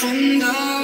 风的。